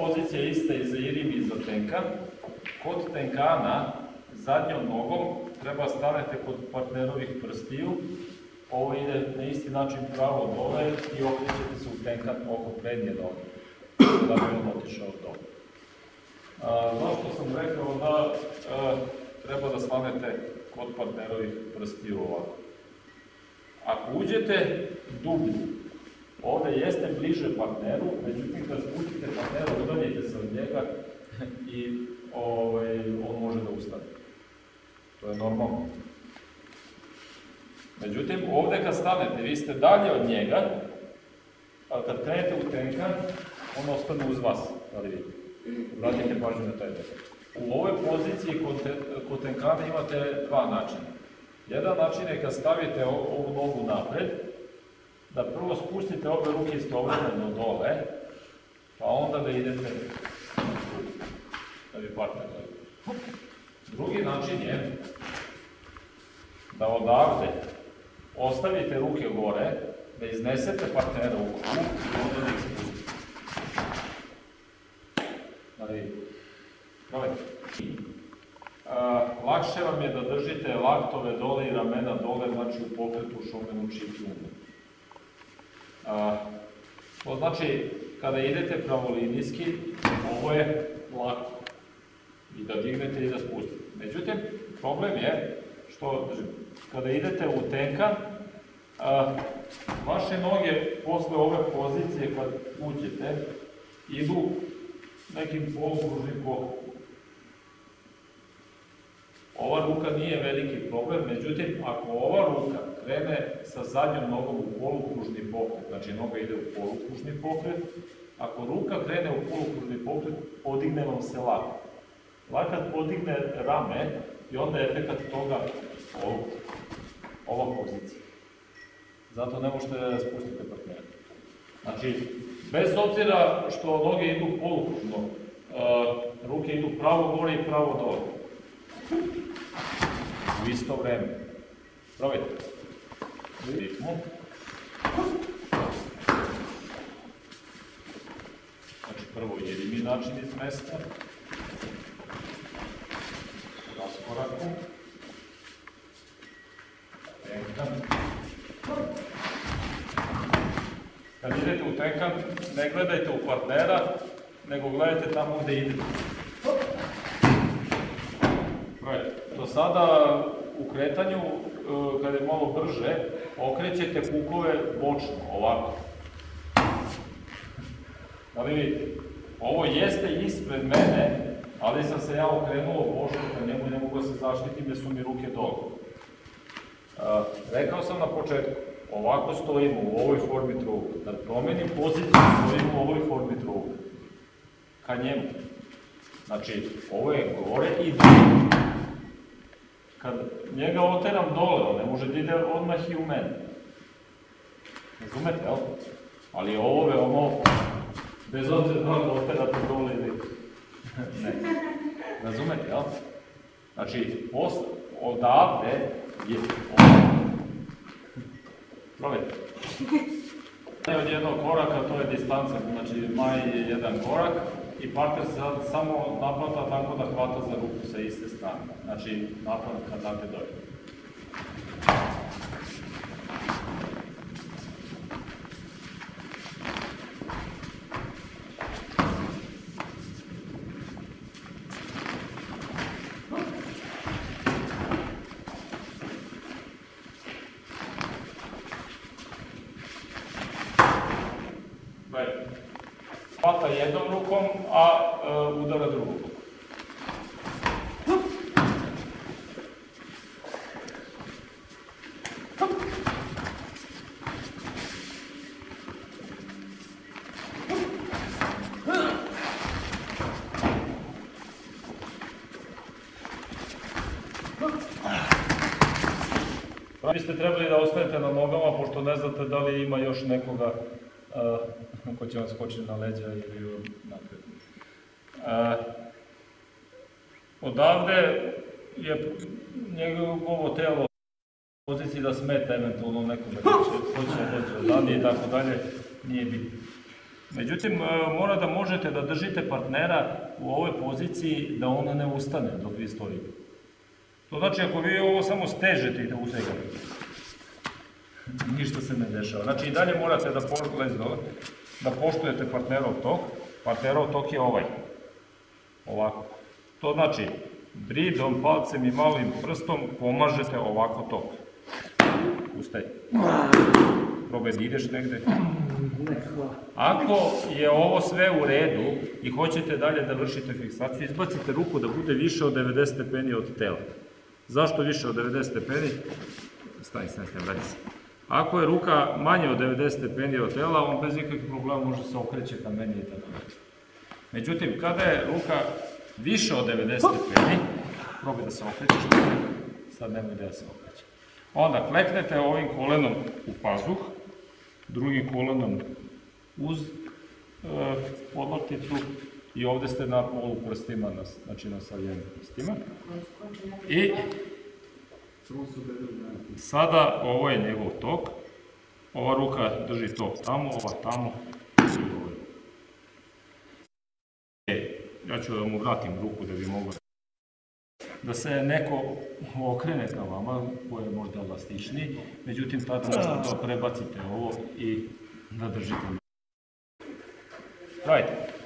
Pozicija ista i za Irim i za Tenkan. Kod Tenkana zadnjom nogom treba staviti kod partnerovih prstiju. Ovo ide na isti način pravo dole i okrećete se u Tenkan oko prednje noge. Da bi on otišao dole. Zašto sam rekao da a, treba da stanete kod partnerovih prstiju ovako? Ako uđete dublje, ovdje jeste bliže partneru, međutim kad spustite partnera, udaljite se od njega i ovaj, on može da ustane. To je normalno. Međutim, ovdje kad stanete, vi ste dalje od njega, a kad krenete u tenkan, on ostane uz vas, da. Vratite pažnju na taj detalj. U ovoj poziciji kod, te, kod imate dva načina. Jedan način je kad stavite ovu nogu napred, da prvo spustite obe ruke istovremeno dole, pa onda da idete da bi partner. Drugi način je da odavde ostavite ruke gore, da iznesete partnera u krug i onda da ih lakše vam je da držite laktove dole i ramena dole, znači u pokretu šomenu čipljunu. To znači, kada idete pravolinijski, ovo je lako. I da dignete i da spustite. Međutim, problem je što, držim, kada idete u tenka, vaše noge posle ove pozicije kad uđete, idu nekim polukružnim pokretom. Ova ruka nije veliki problem, međutim, ako ova ruka krene sa zadnjom nogom u polukružni pokret, znači noga ide u polukružni pokret, ako ruka krene u polukružni pokret, podigne vam se lakat. Lakat podigne rame i onda je efekat toga ova pozicija. Zato ne možete da spustite partnera. Znači, bez obzira što noge idu polukružno, uh, ruke idu pravo gore i pravo dole. U isto vreme. Probajte. Ritmu. Znači, prvo jedini način iz mesta. Raskoraku. Tenkan. Kad idete u tenkan, ne gledajte u partnera, nego gledajte tamo gde idete. Sada u kretanju, e, kada je malo brže, okrećete kukove bočno, ovako. Da li vidite? Ovo jeste ispred mene, ali sam se ja okrenuo bočno ka njemu ne mogu da se zaštitim jer su mi ruke dole. E, rekao sam na početku, ovako stojimo u ovoj formi truga. Da promenim poziciju, stojimo u ovoj formi truga. Ka njemu. Znači, ovo je gore i dole. Kad njega oteram dole, on ne može da ide odmah i u mene. Razumete, jel? Ali ovo veoma opasno. Bez obzira da oterate dole ili... ne. Razumete, jel? Znači, posle, odavde je ovo. Probajte. Od jednog koraka to je distanca, znači maj je jedan korak i partner samo naplata tako da hvata za ruku sa iste strane. Znači napad kad date dolje. Gledajte. Hvata jednom rukom, a e, udara drugom. Vi biste trebali da ostanete na nogama, pošto ne znate da li ima još nekoga uh, ko će vam skočiti na leđa ili napred. Uh, odavde je njegovo telo u poziciji da smeta eventualno nekome ko će, ko će doći odavde i tako dalje, nije bitno. Međutim, mora da možete da držite partnera u ovoj poziciji da on ne ustane dok vi stojite. To znači ako vi ovo samo stežete i da usegnete, ništa se ne dešava. Znači i dalje morate da dole, da poštujete partnerov tok. Partnerov tok je ovaj. Ovako. To znači, bridom, palcem i malim prstom pomažete ovako tok. Ustaj. Probaj da ideš negde. Ako je ovo sve u redu i hoćete dalje da vršite fiksaciju, izbacite ruku da bude više od 90 stepeni od tela. Zašto više od 90 stepeni? Stani, stani, stani, vrati se. Ako je ruka manje od 90 stepeni od tela, on bez ikakvih problema može se okreće ka meni i tako. Međutim, kada je ruka više od 90 stepeni, probaj da se okrećeš, sad nemoj da se okreće. Onda kleknete ovim kolenom u pazuh, drugim kolenom uz e, podlakticu i ovde ste na polu prstima, na, znači na savljenim prstima. I sada ovo je njegov tok, ova ruka drži tok tamo, ova tamo. E, ja ću da mu vratim ruku da bi mogao da se neko okrene ka vama, ko je možda elastičniji, međutim tada možda da prebacite ovo i da držite. Dajte.